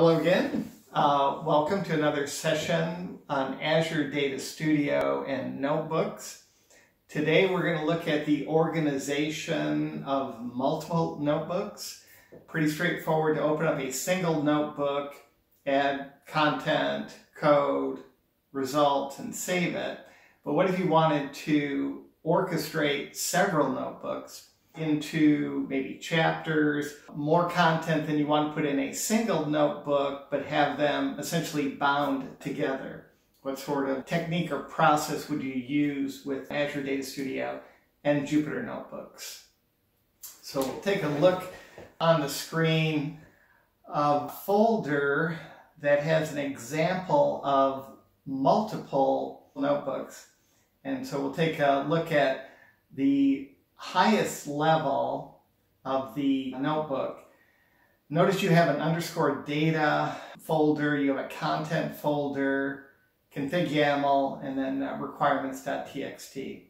Hello again. Uh, welcome to another session on Azure Data Studio and notebooks. Today we're going to look at the organization of multiple notebooks. Pretty straightforward to open up a single notebook, add content, code, results, and save it. But what if you wanted to orchestrate several notebooks into maybe chapters, more content than you want to put in a single notebook, but have them essentially bound together. What sort of technique or process would you use with Azure Data Studio and Jupyter Notebooks? So we'll take a look on the screen of folder that has an example of multiple notebooks. And so we'll take a look at the highest level of the notebook, notice you have an underscore data folder, you have a content folder, config YAML, and then uh, requirements.txt.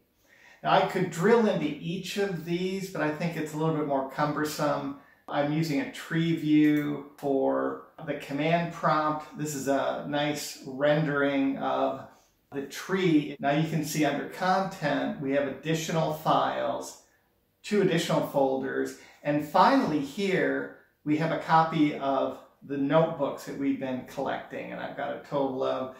Now I could drill into each of these, but I think it's a little bit more cumbersome. I'm using a tree view for the command prompt. This is a nice rendering of the tree. Now you can see under content, we have additional files, two additional folders, and finally here, we have a copy of the notebooks that we've been collecting, and I've got a total of,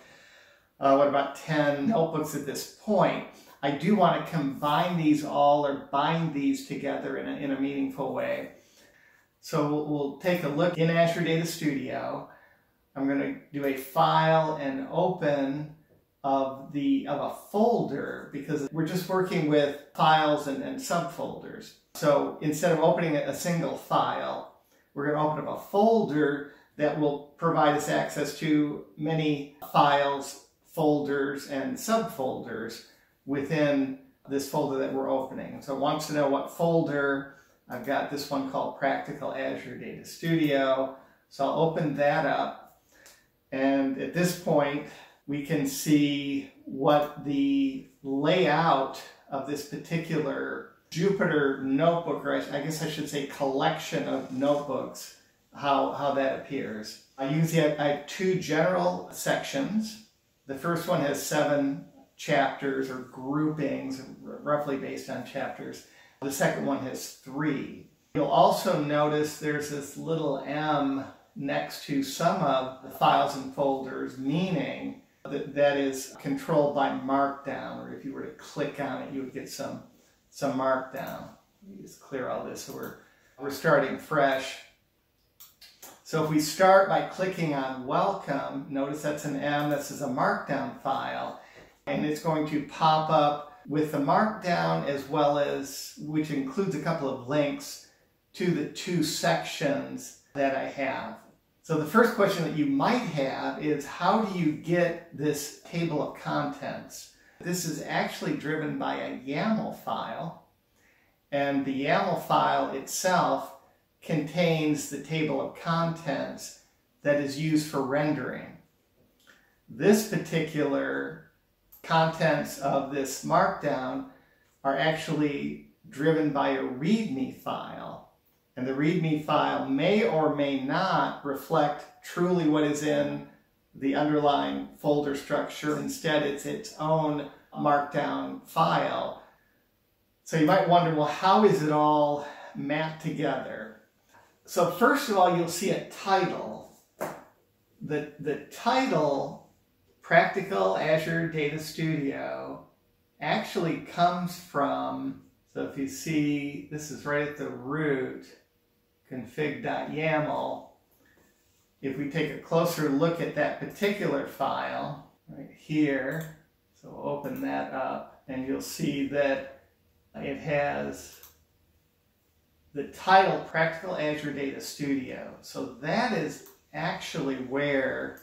uh, what, about 10 notebooks at this point. I do want to combine these all or bind these together in a, in a meaningful way. So we'll, we'll take a look in Azure Data Studio. I'm going to do a file and open of the of a folder because we're just working with files and, and subfolders. So instead of opening a single file, we're going to open up a folder that will provide us access to many files, folders, and subfolders within this folder that we're opening. So it wants to know what folder. I've got this one called Practical Azure Data Studio. So I'll open that up. And at this point, we can see what the layout of this particular Jupyter notebook, or I guess I should say collection of notebooks, how, how that appears. I use the, I have two general sections. The first one has seven chapters or groupings, roughly based on chapters. The second one has three. You'll also notice there's this little M next to some of the files and folders, meaning that, that is controlled by Markdown, or if you were to click on it, you would get some, some Markdown. Let me just clear all this so we're, we're starting fresh. So if we start by clicking on Welcome, notice that's an M, this is a Markdown file, and it's going to pop up with the Markdown as well as, which includes a couple of links to the two sections that I have. So the first question that you might have is how do you get this table of contents? This is actually driven by a YAML file, and the YAML file itself contains the table of contents that is used for rendering. This particular contents of this markdown are actually driven by a README file and the README file may or may not reflect truly what is in the underlying folder structure. Instead, it's its own markdown file. So you might wonder, well, how is it all mapped together? So first of all, you'll see a title. The, the title, Practical Azure Data Studio, actually comes from, so if you see, this is right at the root, config.yaml, if we take a closer look at that particular file right here, so we'll open that up and you'll see that it has the title Practical Azure Data Studio. So that is actually where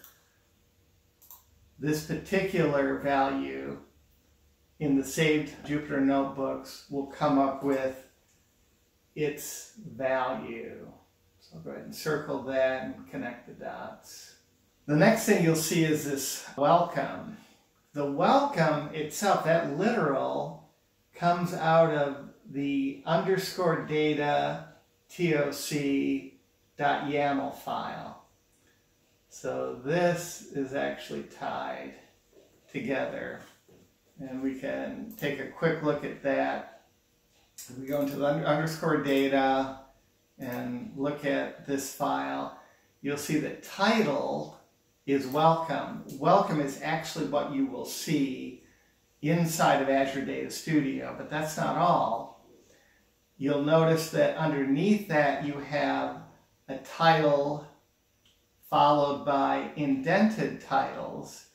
this particular value in the saved Jupyter notebooks will come up with its value. So I'll go ahead and circle that and connect the dots. The next thing you'll see is this welcome. The welcome itself, that literal, comes out of the underscore data toc.yaml file. So this is actually tied together. And we can take a quick look at that. We go into the underscore data and look at this file. You'll see that title is welcome. Welcome is actually what you will see inside of Azure Data Studio, but that's not all. You'll notice that underneath that you have a title followed by indented titles.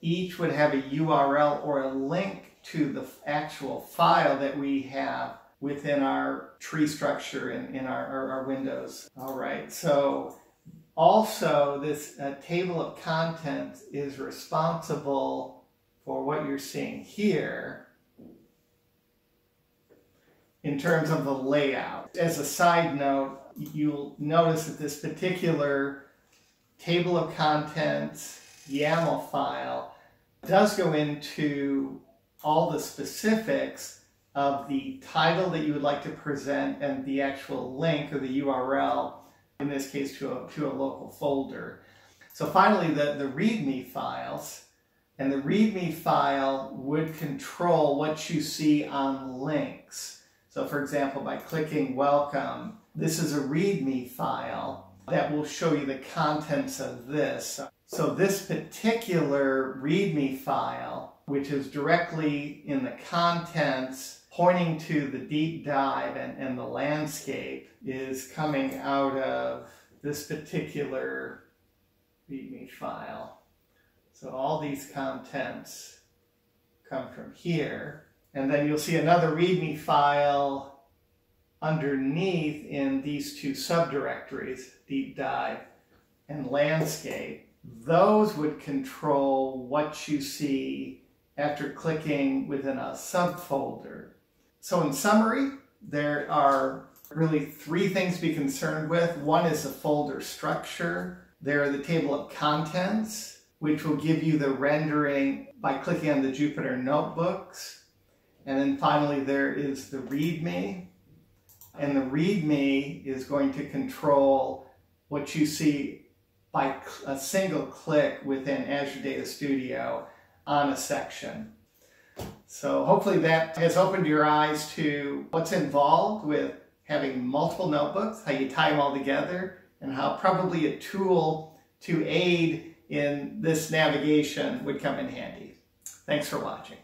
Each would have a URL or a link to the actual file that we have within our tree structure in, in our, our, our windows. All right, so also this uh, table of contents is responsible for what you're seeing here in terms of the layout. As a side note, you'll notice that this particular table of contents YAML file does go into all the specifics of the title that you would like to present and the actual link or the URL, in this case to a, to a local folder. So finally, the, the README files, and the README file would control what you see on links. So for example, by clicking welcome, this is a README file that will show you the contents of this. So this particular README file, which is directly in the contents pointing to the deep dive and, and the landscape, is coming out of this particular README file. So all these contents come from here. And then you'll see another README file underneath in these two subdirectories, deep dive and landscape, those would control what you see after clicking within a subfolder. So in summary, there are really three things to be concerned with. One is the folder structure. There are the table of contents, which will give you the rendering by clicking on the Jupyter notebooks. And then finally, there is the README, and the README is going to control what you see by a single click within Azure Data Studio on a section. So hopefully that has opened your eyes to what's involved with having multiple notebooks, how you tie them all together, and how probably a tool to aid in this navigation would come in handy. Thanks for watching.